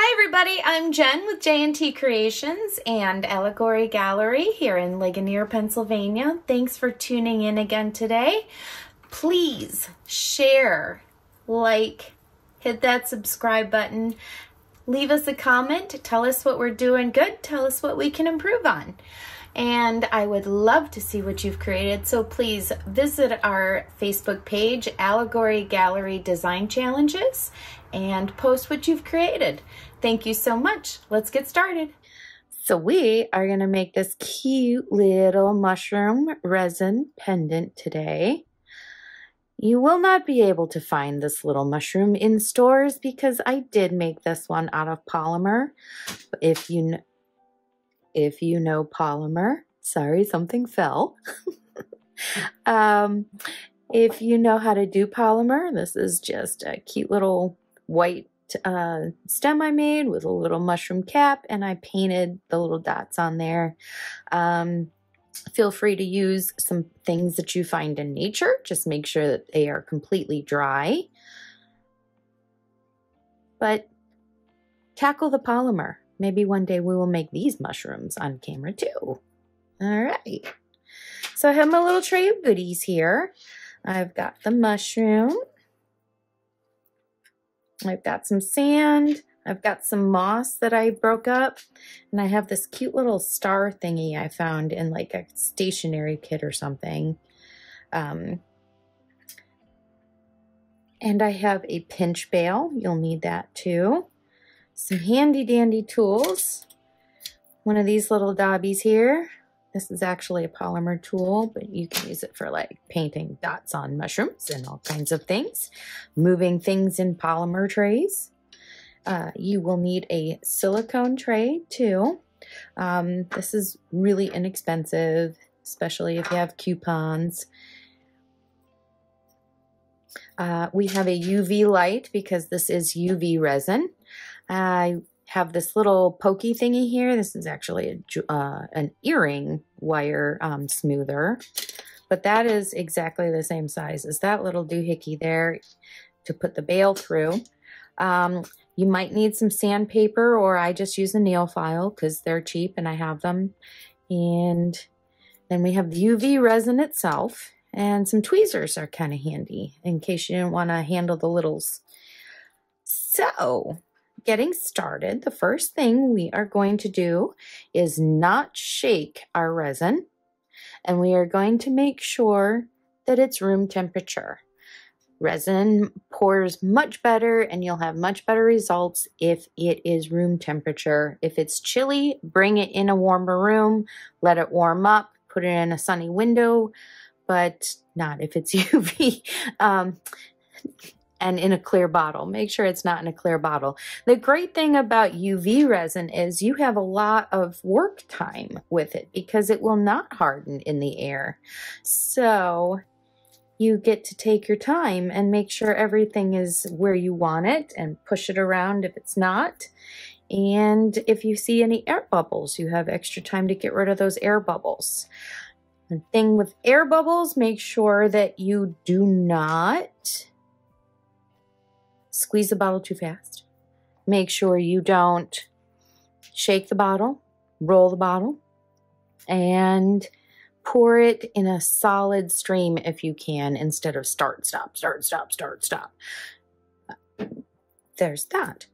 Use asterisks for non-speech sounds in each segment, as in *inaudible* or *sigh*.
Hi everybody, I'm Jenn with JNT Creations and Allegory Gallery here in Ligonier, Pennsylvania. Thanks for tuning in again today. Please share, like, hit that subscribe button, leave us a comment, tell us what we're doing good, tell us what we can improve on. And I would love to see what you've created. So please visit our Facebook page, Allegory Gallery Design Challenges, and post what you've created. Thank you so much. Let's get started. So we are going to make this cute little mushroom resin pendant today. You will not be able to find this little mushroom in stores because I did make this one out of polymer. If you if you know polymer, sorry, something fell. *laughs* um, if you know how to do polymer, this is just a cute little white uh, stem I made with a little mushroom cap and I painted the little dots on there. Um, feel free to use some things that you find in nature. Just make sure that they are completely dry. But tackle the polymer. Maybe one day we will make these mushrooms on camera too. All right. So I have my little tray of goodies here. I've got the mushroom. I've got some sand. I've got some moss that I broke up. And I have this cute little star thingy I found in like a stationery kit or something. Um, and I have a pinch bail. You'll need that too. Some handy dandy tools. One of these little dobbies here. This is actually a polymer tool, but you can use it for like painting dots on mushrooms and all kinds of things. Moving things in polymer trays. Uh, you will need a silicone tray too. Um, this is really inexpensive, especially if you have coupons. Uh, we have a UV light because this is UV resin. I have this little pokey thingy here. This is actually a, uh, an earring wire um, smoother, but that is exactly the same size as that little doohickey there to put the bail through. Um, you might need some sandpaper or I just use a nail file because they're cheap and I have them. And then we have the UV resin itself and some tweezers are kind of handy in case you didn't want to handle the littles. So getting started, the first thing we are going to do is not shake our resin, and we are going to make sure that it's room temperature. Resin pours much better and you'll have much better results if it is room temperature. If it's chilly, bring it in a warmer room, let it warm up, put it in a sunny window, but not if it's *laughs* UV. Um, and in a clear bottle. Make sure it's not in a clear bottle. The great thing about UV resin is you have a lot of work time with it because it will not harden in the air. So you get to take your time and make sure everything is where you want it and push it around if it's not. And if you see any air bubbles, you have extra time to get rid of those air bubbles. The thing with air bubbles, make sure that you do not squeeze the bottle too fast. Make sure you don't shake the bottle, roll the bottle, and pour it in a solid stream if you can instead of start, stop, start, stop, start, stop. There's that.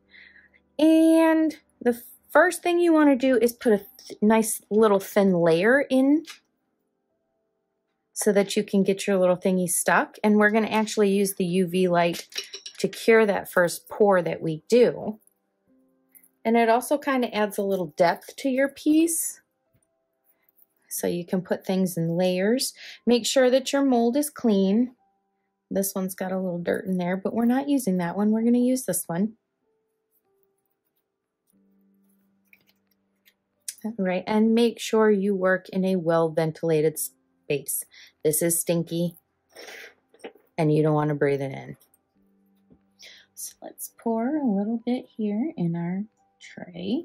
And the first thing you want to do is put a nice little thin layer in so that you can get your little thingy stuck. And we're going to actually use the UV light to cure that first pour that we do. And it also kind of adds a little depth to your piece. So you can put things in layers. Make sure that your mold is clean. This one's got a little dirt in there, but we're not using that one. We're going to use this one. Right, and make sure you work in a well-ventilated space. This is stinky, and you don't want to breathe it in. So let's pour a little bit here in our tray.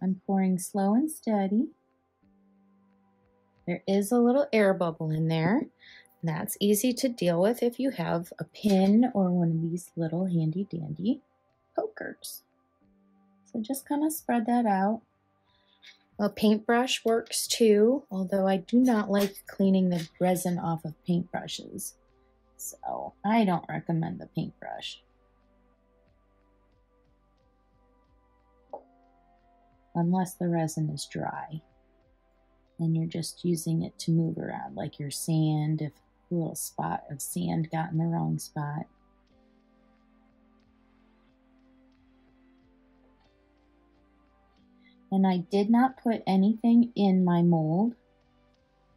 I'm pouring slow and steady. There is a little air bubble in there. that's easy to deal with if you have a pin or one of these little handy dandy pokers. So just kind of spread that out. A paintbrush works too, although I do not like cleaning the resin off of paintbrushes. So I don't recommend the paintbrush. Unless the resin is dry and you're just using it to move around, like your sand, if a little spot of sand got in the wrong spot. And I did not put anything in my mold.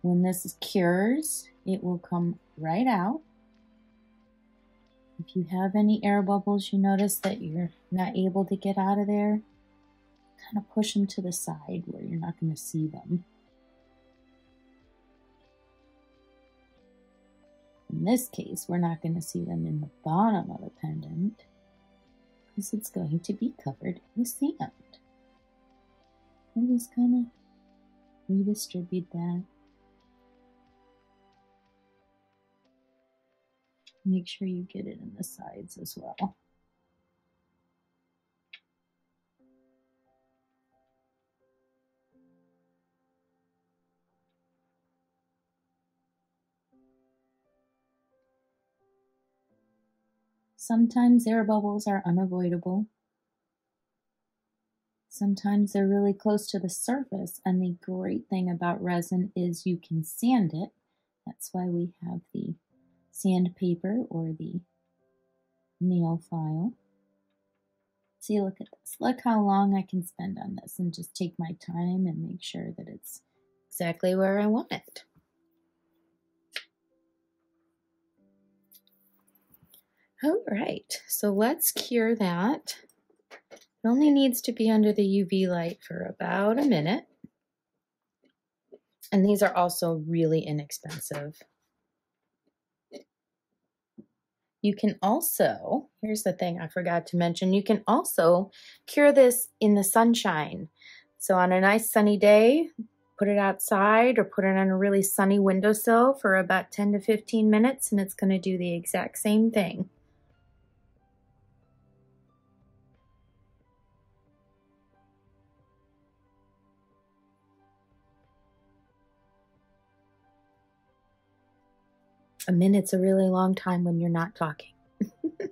When this cures, it will come right out. If you have any air bubbles you notice that you're not able to get out of there, kind of push them to the side where you're not going to see them. In this case, we're not going to see them in the bottom of the pendant because it's going to be covered with sand. And just kind of redistribute that. Make sure you get it in the sides as well. Sometimes air bubbles are unavoidable. Sometimes they're really close to the surface, and the great thing about resin is you can sand it. That's why we have the sandpaper or the nail file. See, look at this. Look how long I can spend on this and just take my time and make sure that it's exactly where I want it. All right, so let's cure that. It only needs to be under the UV light for about a minute. And these are also really inexpensive. You can also, here's the thing I forgot to mention, you can also cure this in the sunshine. So on a nice sunny day, put it outside or put it on a really sunny windowsill for about 10 to 15 minutes and it's going to do the exact same thing. A minute's a really long time when you're not talking. *laughs*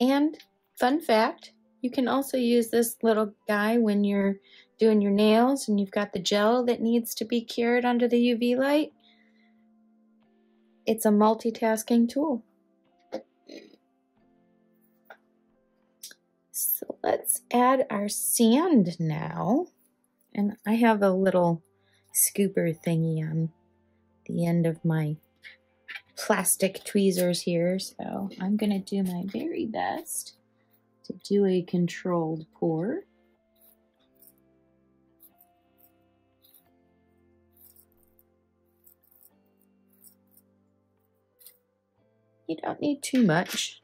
and fun fact, you can also use this little guy when you're doing your nails and you've got the gel that needs to be cured under the UV light. It's a multitasking tool. So let's add our sand now. And I have a little scooper thingy on the end of my plastic tweezers here. So I'm going to do my very best to do a controlled pour. You don't need too much.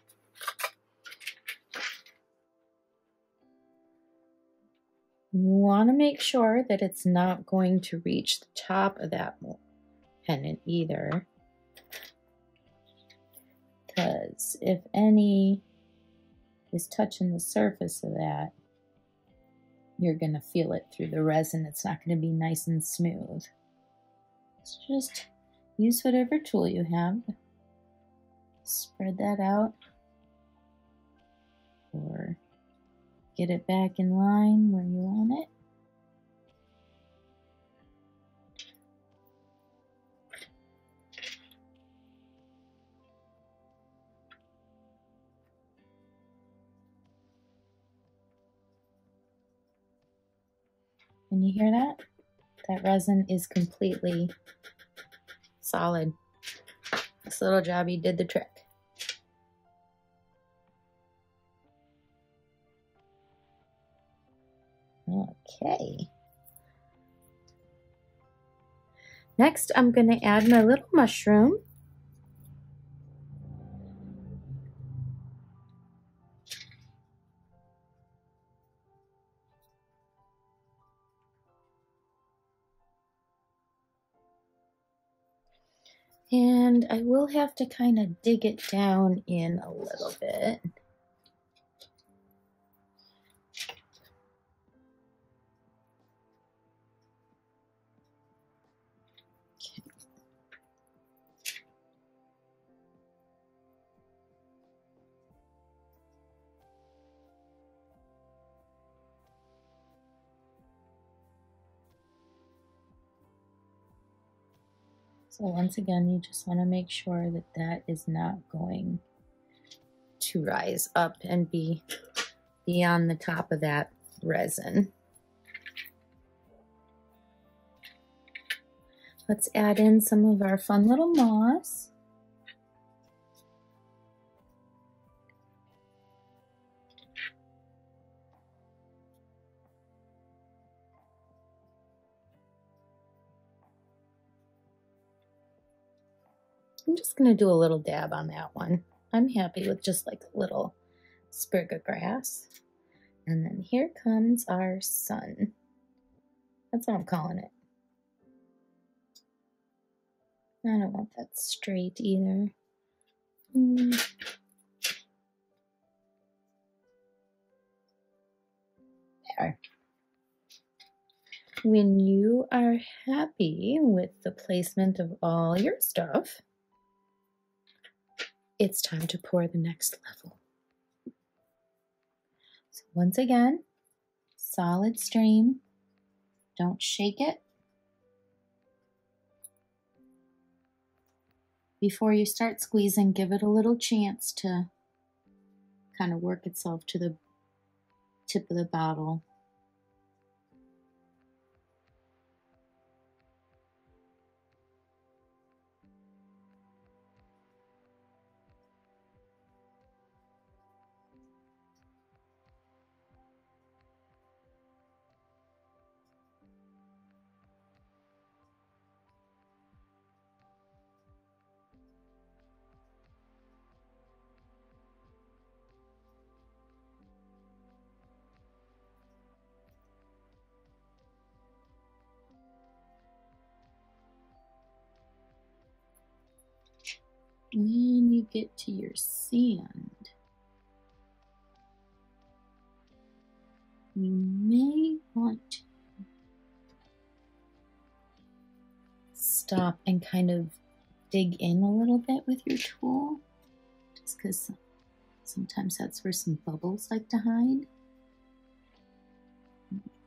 You want to make sure that it's not going to reach the top of that pendant either. Because if any is touching the surface of that, you're going to feel it through the resin. It's not going to be nice and smooth. So just use whatever tool you have spread that out or get it back in line where you want it. Can you hear that? That resin is completely solid. This little jobby did the trick. Okay. Next, I'm going to add my little mushroom. And I will have to kind of dig it down in a little bit. So once again, you just want to make sure that that is not going to rise up and be beyond the top of that resin. Let's add in some of our fun little moss. I'm just going to do a little dab on that one. I'm happy with just like a little sprig of grass. And then here comes our sun. That's what I'm calling it. I don't want that straight either. Mm. There. When you are happy with the placement of all your stuff, it's time to pour the next level. So once again, solid stream. Don't shake it. Before you start squeezing, give it a little chance to kind of work itself to the tip of the bottle. When you get to your sand, you may want to stop and kind of dig in a little bit with your tool, just because sometimes that's where some bubbles like to hide.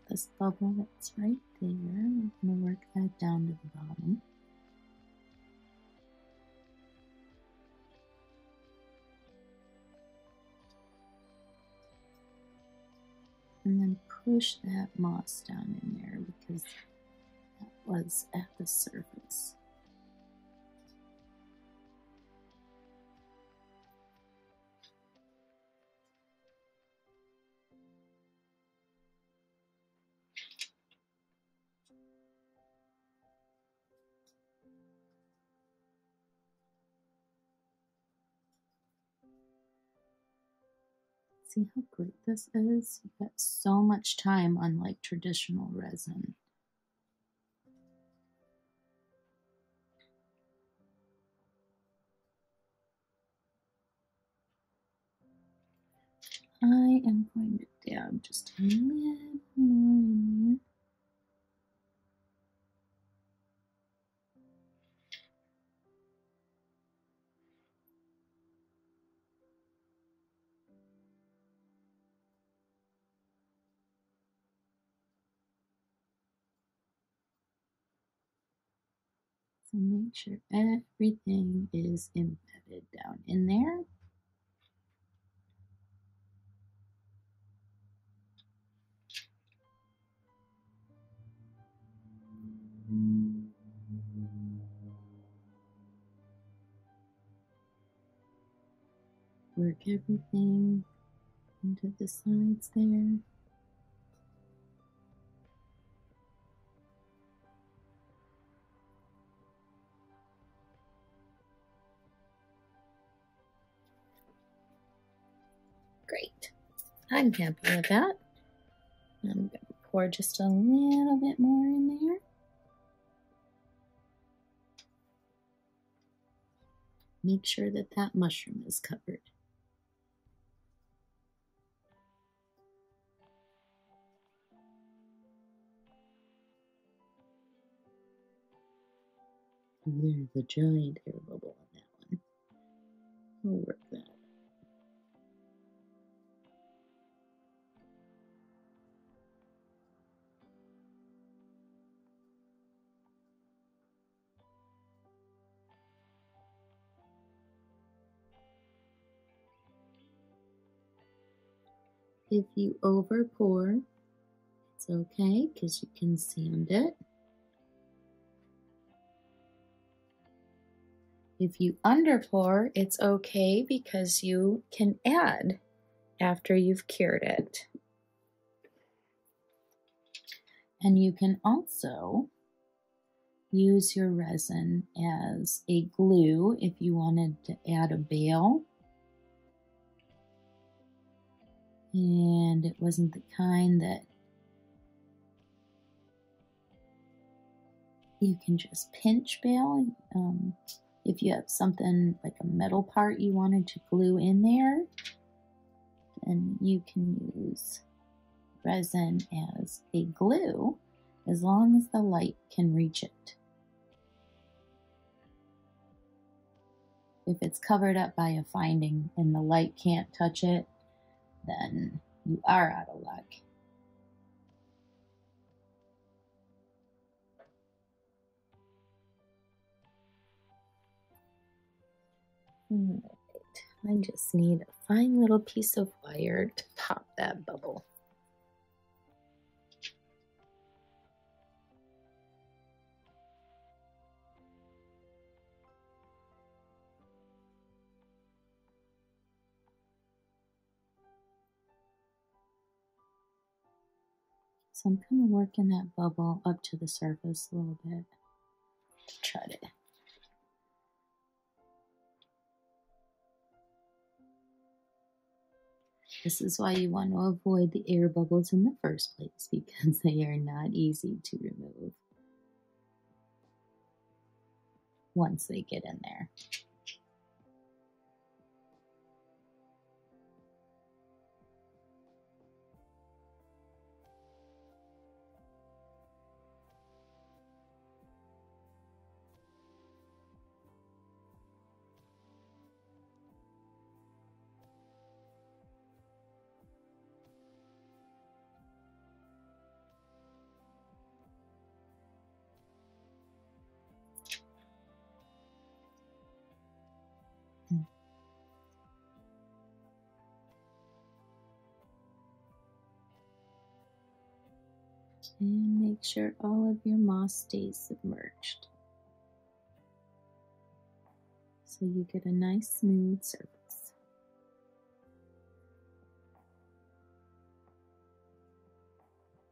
This bubble that's right there, we're going to work that down to the bottom. And then push that moss down in there because that was at the surface. See how great this is? You get so much time unlike traditional resin. I am going to dab just a little more in there. Make sure everything is embedded down in there. Work everything into the sides there. I'm happy with that. I'm going to pour just a little bit more in there. make sure that that mushroom is covered. There's a giant air bubble on that one. We'll work If you over pour, it's okay because you can sand it. If you under pour, it's okay because you can add after you've cured it. And you can also use your resin as a glue if you wanted to add a bail and it wasn't the kind that you can just pinch bail. Um, if you have something like a metal part you wanted to glue in there, then you can use resin as a glue as long as the light can reach it. If it's covered up by a finding and the light can't touch it, then you are out of luck. I just need a fine little piece of wire to pop that bubble. I'm kind of working that bubble up to the surface a little bit. To try to This is why you want to avoid the air bubbles in the first place *laughs* because they are not easy to remove. Once they get in there. And make sure all of your moss stays submerged. So you get a nice smooth surface.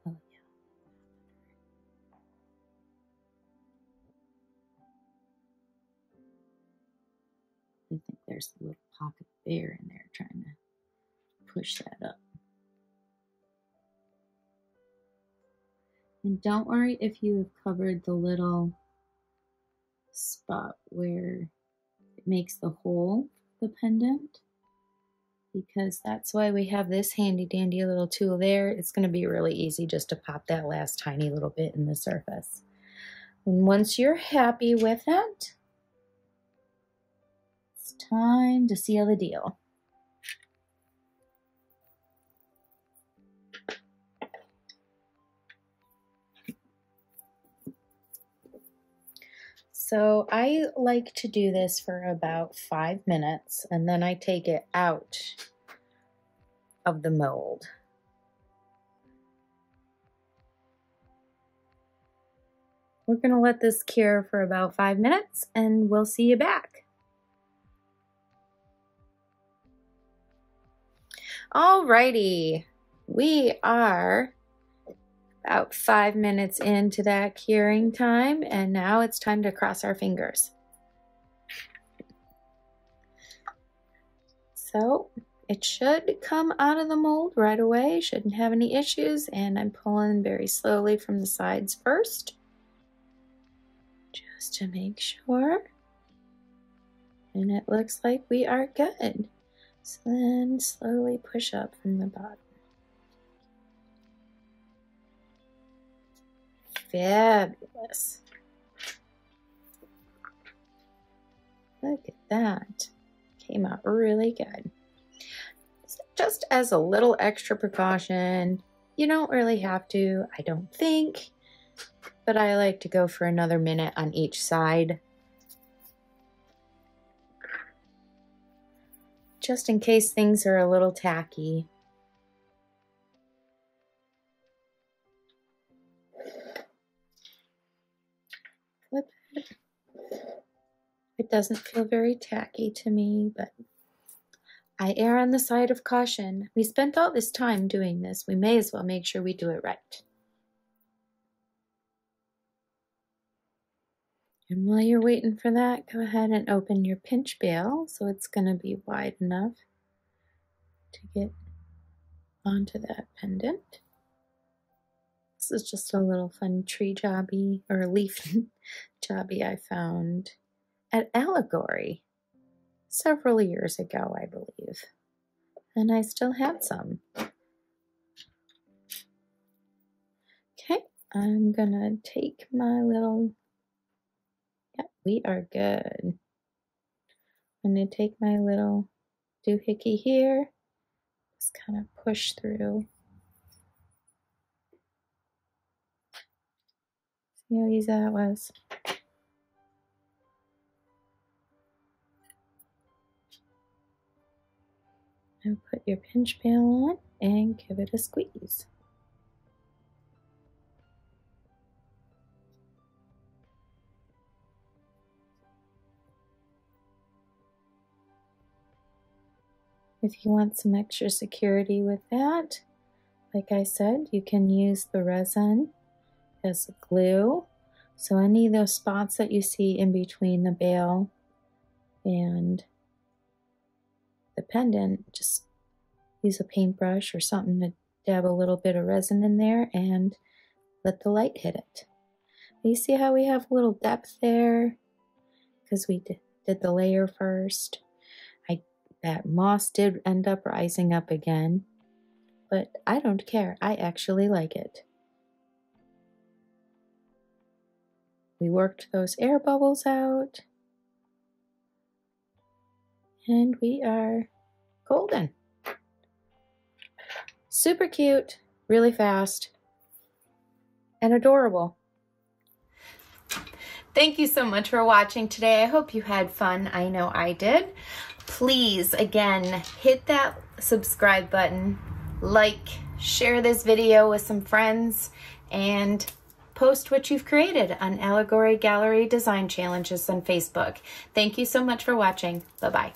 Oh yeah. I think there's a little pocket of air in there trying to push that Don't worry if you have covered the little spot where it makes the hole the pendant because that's why we have this handy dandy little tool there. It's going to be really easy just to pop that last tiny little bit in the surface. And once you're happy with it, it's time to seal the deal. So I like to do this for about five minutes and then I take it out of the mold. We're going to let this cure for about five minutes and we'll see you back. Alrighty, we are about five minutes into that curing time, and now it's time to cross our fingers. So it should come out of the mold right away, shouldn't have any issues, and I'm pulling very slowly from the sides first, just to make sure And it looks like we are good. So then slowly push up from the bottom. Fabulous. Look at that. Came out really good. Just as a little extra precaution, you don't really have to, I don't think, but I like to go for another minute on each side. Just in case things are a little tacky. It doesn't feel very tacky to me, but I err on the side of caution. We spent all this time doing this. We may as well make sure we do it right. And while you're waiting for that, go ahead and open your pinch bail so it's going to be wide enough to get onto that pendant. This is just a little fun tree jobby or leaf *laughs* jobby I found at Allegory several years ago, I believe. And I still had some. Okay, I'm gonna take my little, yeah, we are good. I'm gonna take my little doohickey here, just kind of push through. See how easy that was? Now put your pinch bail on and give it a squeeze. If you want some extra security with that, like I said, you can use the resin as glue. So any of those spots that you see in between the bail and the pendant, just use a paintbrush or something to dab a little bit of resin in there and let the light hit it. You see how we have a little depth there because we did the layer first. I That moss did end up rising up again, but I don't care. I actually like it. We worked those air bubbles out. And we are golden. Super cute, really fast, and adorable. Thank you so much for watching today. I hope you had fun. I know I did. Please, again, hit that subscribe button, like, share this video with some friends, and post what you've created on Allegory Gallery Design Challenges on Facebook. Thank you so much for watching. Bye-bye.